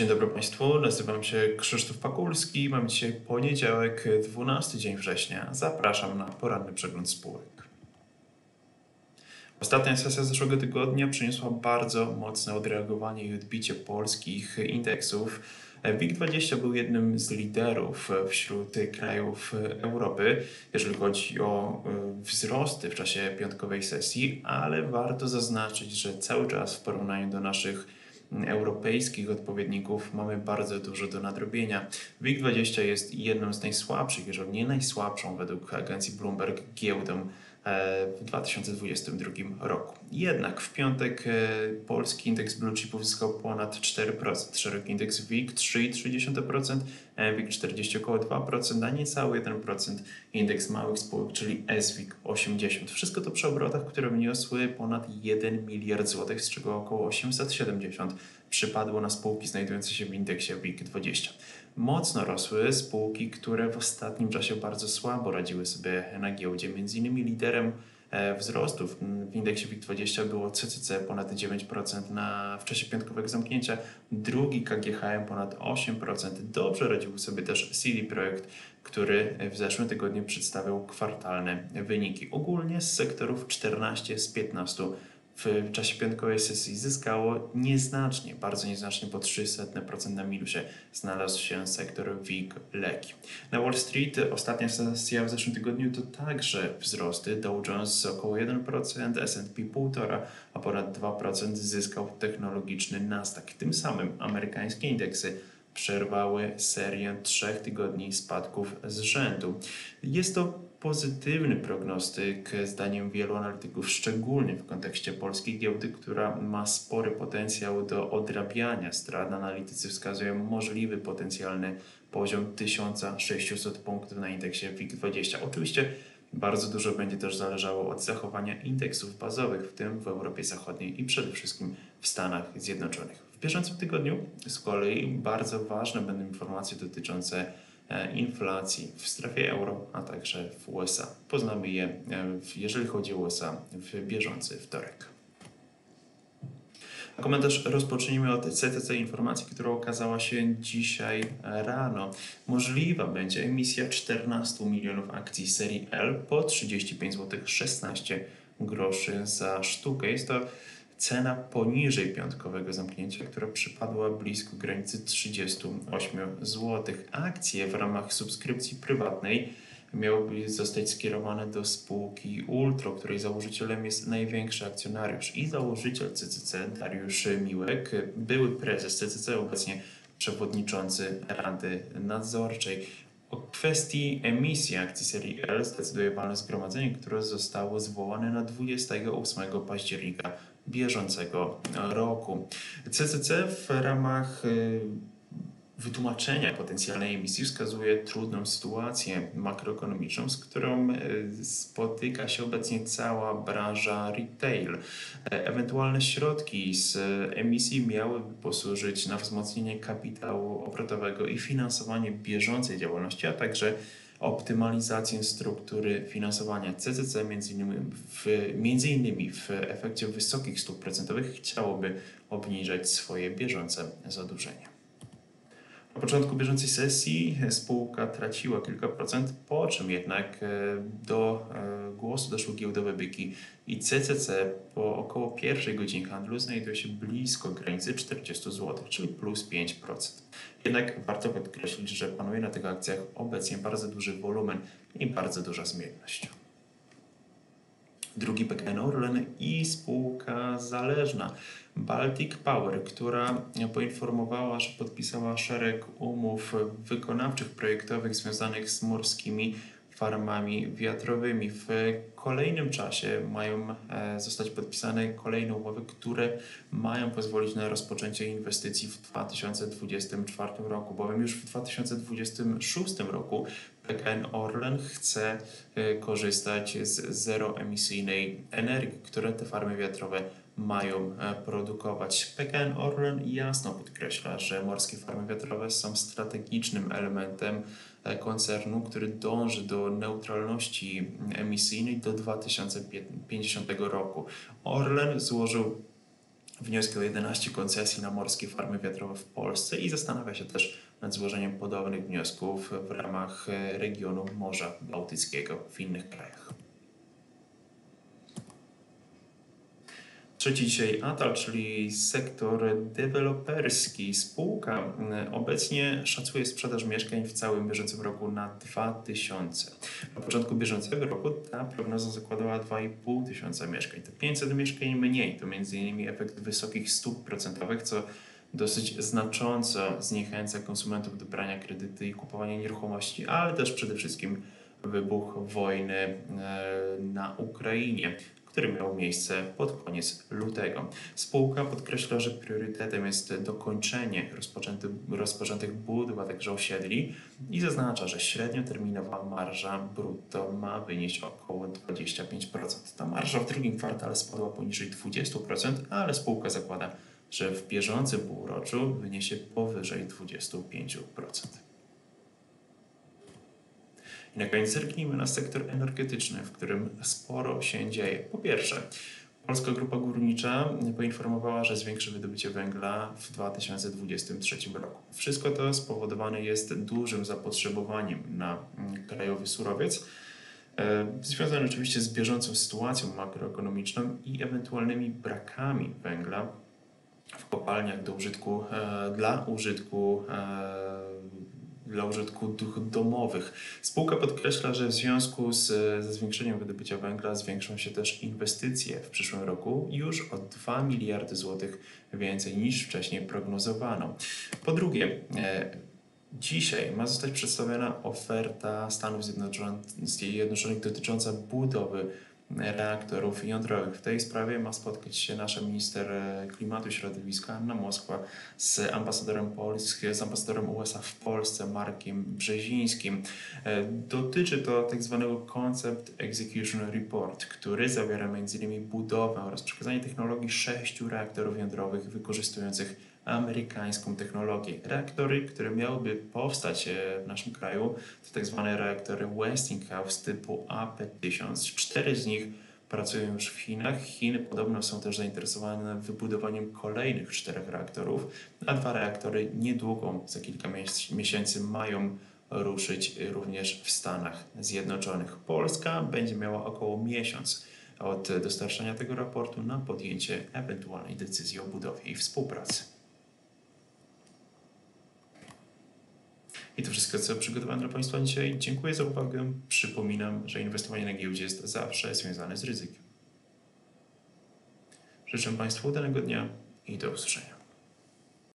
Dzień dobry Państwu, nazywam się Krzysztof Pakulski. Mam dzisiaj poniedziałek, 12 dzień września. Zapraszam na poranny przegląd spółek. Ostatnia sesja zeszłego tygodnia przyniosła bardzo mocne odreagowanie i odbicie polskich indeksów. WIG20 był jednym z liderów wśród krajów Europy, jeżeli chodzi o e, wzrosty w czasie piątkowej sesji, ale warto zaznaczyć, że cały czas w porównaniu do naszych europejskich odpowiedników mamy bardzo dużo do nadrobienia. WIG20 jest jedną z najsłabszych, jeżeli nie najsłabszą według agencji Bloomberg giełdą w 2022 roku. Jednak w piątek e, polski indeks blue chipów zyskał ponad 4%, szeroki indeks WIG 3,3%, WIG 40 około 2%, a niecały 1% indeks małych spółek, czyli SWIG 80. Wszystko to przy obrotach, które wyniosły ponad 1 miliard złotych, z czego około 870 przypadło na spółki znajdujące się w indeksie WIG20 mocno rosły spółki, które w ostatnim czasie bardzo słabo radziły sobie na giełdzie. Między innymi liderem e, wzrostów w indeksie WIG20 było CCC ponad 9% na, w czasie piątkowego zamknięcia, drugi KGHM ponad 8%. Dobrze radził sobie też CD Projekt, który w zeszłym tygodniu przedstawiał kwartalne wyniki. Ogólnie z sektorów 14 z 15 w czasie piątkowej sesji zyskało nieznacznie, bardzo nieznacznie, po 300% na minusie znalazł się sektor WIG leki. Na Wall Street ostatnia sesja w zeszłym tygodniu to także wzrosty. Dow Jones około 1%, S&P 1,5%, a ponad 2% zyskał technologiczny Nasdaq. Tym samym amerykańskie indeksy przerwały serię trzech tygodni spadków z rzędu. Jest to pozytywny prognostyk, zdaniem wielu analityków, szczególnie w kontekście polskiej giełdy, która ma spory potencjał do odrabiania strat. Analitycy wskazują możliwy potencjalny poziom 1600 punktów na indeksie WIG20. Oczywiście bardzo dużo będzie też zależało od zachowania indeksów bazowych, w tym w Europie Zachodniej i przede wszystkim w Stanach Zjednoczonych. W bieżącym tygodniu z kolei bardzo ważne będą informacje dotyczące inflacji w strefie euro, a także w USA. Poznamy je, e, jeżeli chodzi o USA, w bieżący wtorek. Komentarz rozpoczniemy od CTC informacji, która okazała się dzisiaj rano. Możliwa będzie emisja 14 milionów akcji serii L po 35 zł 16 groszy za sztukę. Jest to cena poniżej piątkowego zamknięcia, która przypadła blisko granicy 38 zł. Akcje w ramach subskrypcji prywatnej miałyby zostać skierowane do spółki Ultro, której założycielem jest największy akcjonariusz i założyciel CCC Dariusz Miłek, były prezes CCC, obecnie przewodniczący Rady Nadzorczej. O kwestii emisji akcji serii L zdecyduje walne zgromadzenie, które zostało zwołane na 28 października bieżącego roku. CCC w ramach y, wytłumaczenia potencjalnej emisji wskazuje trudną sytuację makroekonomiczną, z którą y, spotyka się obecnie cała branża retail. Ewentualne środki z emisji miałyby posłużyć na wzmocnienie kapitału obrotowego i finansowanie bieżącej działalności, a także optymalizację struktury finansowania CCC, między innymi w, między innymi w efekcie wysokich stóp procentowych, chciałoby obniżać swoje bieżące zadłużenie. Na początku bieżącej sesji spółka traciła kilka procent, po czym jednak e, do e, głosu doszły giełdowe byki i CCC po około pierwszej godzinie handlu znajduje się blisko granicy 40 zł, czyli plus 5%. Jednak warto podkreślić, że panuje na tych akcjach obecnie bardzo duży wolumen i bardzo duża zmienność drugi PKN Orlen i spółka zależna Baltic Power, która poinformowała, że podpisała szereg umów wykonawczych, projektowych związanych z morskimi farmami wiatrowymi. W kolejnym czasie mają e, zostać podpisane kolejne umowy, które mają pozwolić na rozpoczęcie inwestycji w 2024 roku, bowiem już w 2026 roku PKN Orlen chce e, korzystać z zeroemisyjnej energii, które te farmy wiatrowe mają e, produkować. PKN Orlen jasno podkreśla, że morskie farmy wiatrowe są strategicznym elementem e, koncernu, który dąży do neutralności emisyjnej do 2050 roku. Orlen złożył wnioski o 11 koncesji na morskie farmy wiatrowe w Polsce i zastanawia się też nad złożeniem podobnych wniosków w ramach e, regionu Morza Bałtyckiego w innych krajach. Trzeci dzisiaj ATAL, czyli sektor deweloperski. Spółka mm, obecnie szacuje sprzedaż mieszkań w całym bieżącym roku na 2000. Na początku bieżącego roku ta prognoza zakładała 2,5 tysiąca mieszkań. To 500 mieszkań mniej. To m.in. efekt wysokich stóp procentowych, co dosyć znacząco zniechęca konsumentów do brania kredytu i kupowania nieruchomości, ale też przede wszystkim wybuch wojny e, na Ukrainie który miał miejsce pod koniec lutego. Spółka podkreśla, że priorytetem jest dokończenie rozpoczętych budów, a także osiedli i zaznacza, że średnioterminowa marża brutto ma wynieść około 25%. Ta marża w drugim kwartale spadła poniżej 20%, ale spółka zakłada, że w bieżącym półroczu wyniesie powyżej 25%. Na koniec zerknijmy na sektor energetyczny, w którym sporo się dzieje. Po pierwsze, Polska Grupa Górnicza poinformowała, że zwiększy wydobycie węgla w 2023 roku. Wszystko to spowodowane jest dużym zapotrzebowaniem na mm, krajowy surowiec, e, związane oczywiście z bieżącą sytuacją makroekonomiczną i ewentualnymi brakami węgla w kopalniach do użytku, e, dla użytku e, dla użytku domowych. Spółka podkreśla, że w związku z, ze zwiększeniem wydobycia węgla zwiększą się też inwestycje w przyszłym roku już o 2 miliardy złotych więcej niż wcześniej prognozowano. Po drugie, e, Dzisiaj ma zostać przedstawiona oferta Stanów Zjednoczonych dotycząca budowy reaktorów jądrowych. W tej sprawie ma spotkać się nasza minister e, klimatu i środowiska Anna Moskwa z ambasadorem Polski, z ambasadorem USA w Polsce Markiem Brzezińskim. E, dotyczy to tak zwanego Concept Execution Report, który zawiera m.in. budowę oraz przekazanie technologii sześciu reaktorów jądrowych wykorzystujących amerykańską technologię. Reaktory, które miałyby powstać e, w naszym kraju, to tak zwane reaktory Westinghouse typu AP1000. Cztery z nich pracują już w Chinach. Chiny podobno są też zainteresowane wybudowaniem kolejnych czterech reaktorów, a dwa reaktory niedługo, za kilka miesięcy, mają ruszyć również w Stanach Zjednoczonych. Polska będzie miała około miesiąc od dostarczania tego raportu na podjęcie ewentualnej decyzji o budowie i współpracy. I to wszystko, co przygotowałem dla Państwa dzisiaj. Dziękuję za uwagę. Przypominam, że inwestowanie na giełdzie jest zawsze związane z ryzykiem. Życzę Państwu udanego dnia i do usłyszenia.